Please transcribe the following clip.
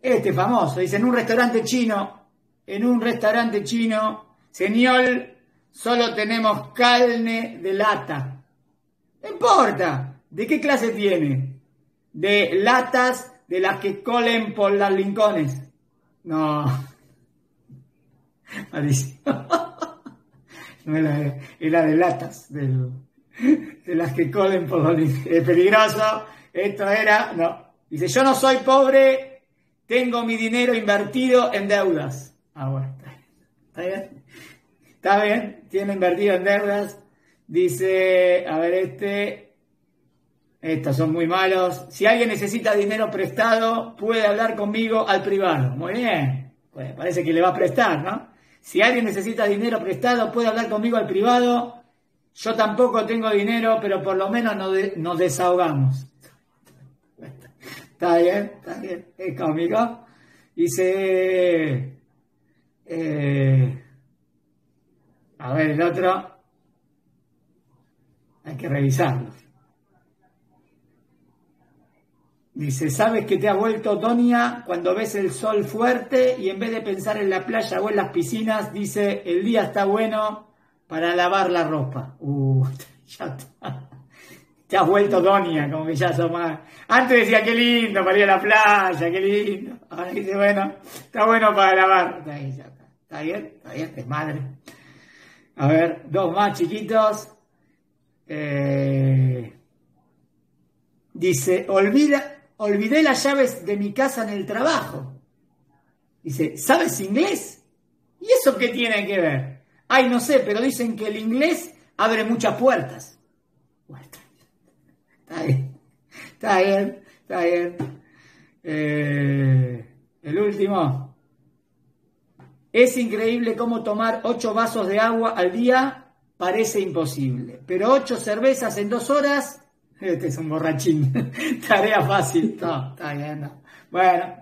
Este famoso, dice, en un restaurante chino, en un restaurante chino, señor, solo tenemos carne de lata. No importa, ¿de qué clase tiene? De latas de las que colen por las lincones. No. Malísimo. No era, era de latas, de, de las que colen por los lincones. Es peligroso. Esto era, no. Dice, yo no soy pobre, tengo mi dinero invertido en deudas. Ah, bueno, está bien. Está bien, tiene invertido en deudas. Dice, a ver, este, estos son muy malos. Si alguien necesita dinero prestado, puede hablar conmigo al privado. Muy bien. Pues parece que le va a prestar, ¿no? Si alguien necesita dinero prestado, puede hablar conmigo al privado. Yo tampoco tengo dinero, pero por lo menos nos, nos desahogamos. Está bien, está bien. Es cómico. Dice. Eh, a ver, el otro. Hay que revisarlo. Dice, ¿sabes que te has vuelto Tonia cuando ves el sol fuerte y en vez de pensar en la playa o en las piscinas, dice, el día está bueno para lavar la ropa? Uh, ya está. Te has vuelto Tonia, como que ya sos más... Antes decía, qué lindo para ir a la playa, qué lindo. Ahora dice, bueno, está bueno para lavar. Está, ahí, ya está. ¿Está bien? Está bien, es madre. A ver, dos más chiquitos. Eh, dice, olvida, olvidé las llaves de mi casa en el trabajo. Dice, ¿sabes inglés? ¿Y eso qué tiene que ver? Ay, no sé, pero dicen que el inglés abre muchas puertas. Bueno, está bien, está bien, está bien. Eh, el último. Es increíble cómo tomar ocho vasos de agua al día parece imposible, pero ocho cervezas en dos horas, este es un borrachín, tarea fácil, no, está bien, no. Bueno.